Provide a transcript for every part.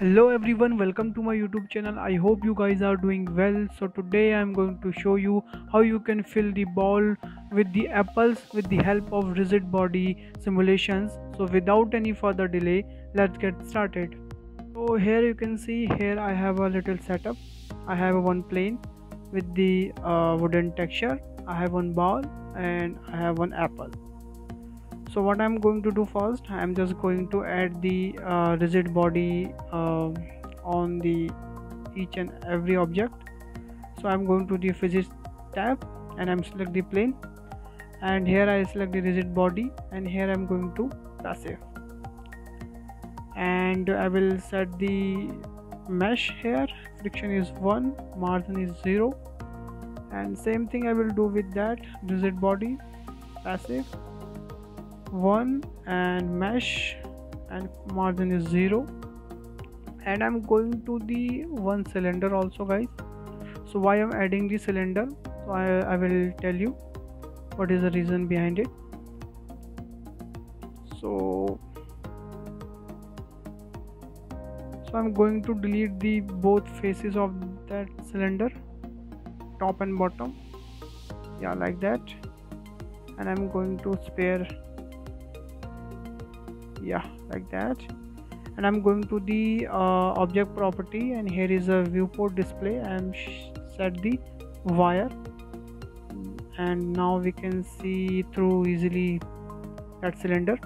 hello everyone welcome to my youtube channel. I hope you guys are doing well. So today i'm going to show you how you can fill the ball with the apples with the help of rigid body simulations. So without any further delay let's get started. So here you can see here i have a little setup. I have one plane with the uh, wooden texture. I have one ball and i have one apple so what i'm going to do first i'm just going to add the uh, rigid body uh, on the each and every object. So i'm going to the physics tab and i'm select the plane. And here i select the rigid body and here i'm going to passive. And i will set the mesh here. Friction is 1 margin is 0 and same thing i will do with that rigid body passive one and mesh and margin is zero. And i'm going to the one cylinder also guys. So why i'm adding the cylinder? So i, I will tell you what is the reason behind it. So so i'm going to delete the both faces of that cylinder top and bottom. Yeah like that. And i'm going to spare yeah like that. And I'm going to the uh, object property and here is a viewport display. I'm set the wire. And now we can see through easily that cylinder.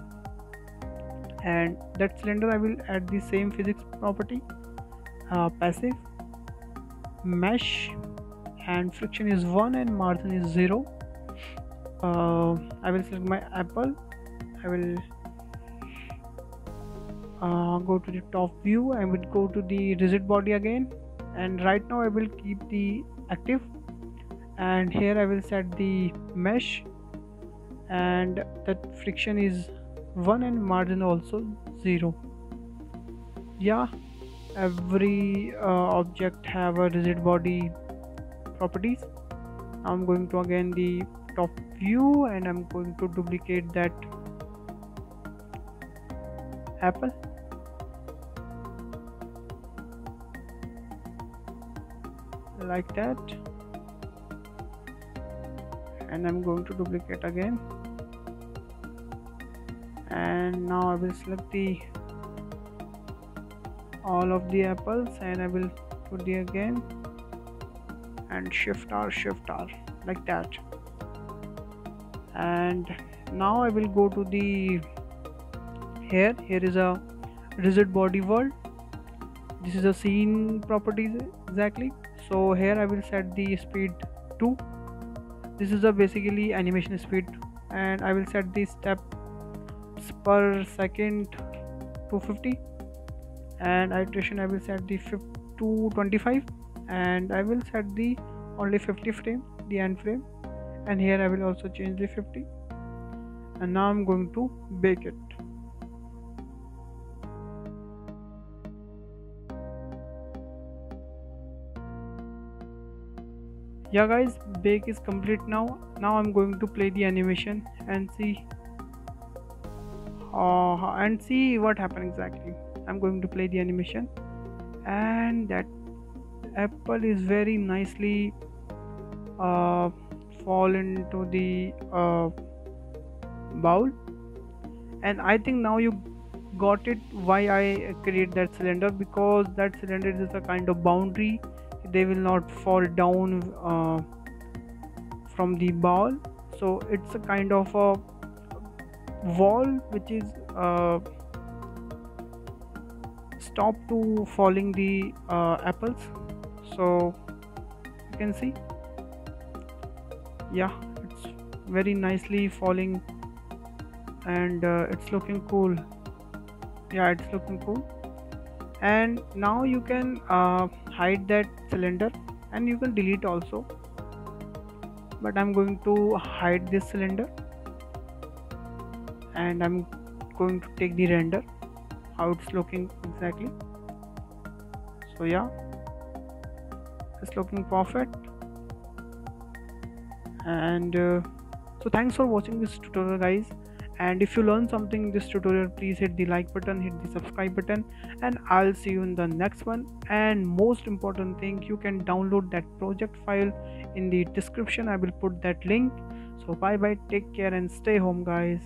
And that cylinder I will add the same physics property uh, passive mesh and friction is 1 and margin is 0 uh, I will select my apple. I will uh, go to the top view. I will go to the rigid body again. And right now I will keep the active. And here I will set the mesh. And that friction is 1 and margin also 0 yeah every uh, object have a rigid body properties. I'm going to again the top view and I'm going to duplicate that apple like that. And I'm going to duplicate again. And now I will select the all of the apples and I will put the again. And shift R shift R like that. And now I will go to the here here is a rigid body world. This is a scene properties exactly so here I will set the speed 2 this is a basically animation speed and I will set the steps per second 250 and iteration I will set the 225 and I will set the only 50 frame the end frame. And here I will also change the 50 and now I'm going to bake it yeah guys bake is complete now. Now i'm going to play the animation and see uh, and see what happened exactly. I'm going to play the animation. And that apple is very nicely uh, fall into the uh, bowl. And i think now you got it why i create that cylinder because that cylinder is a kind of boundary they will not fall down uh, from the ball. So it's a kind of a wall which is uh, stop to falling the uh, apples. So you can see. Yeah it's very nicely falling and uh, it's looking cool. Yeah it's looking cool. And now you can uh, hide that cylinder and you can delete also. But I'm going to hide this cylinder and I'm going to take the render how it's looking exactly. So yeah it's looking perfect. And uh, so thanks for watching this tutorial guys and if you learn something in this tutorial please hit the like button hit the subscribe button and i'll see you in the next one. And most important thing you can download that project file in the description. I will put that link. So bye bye take care and stay home guys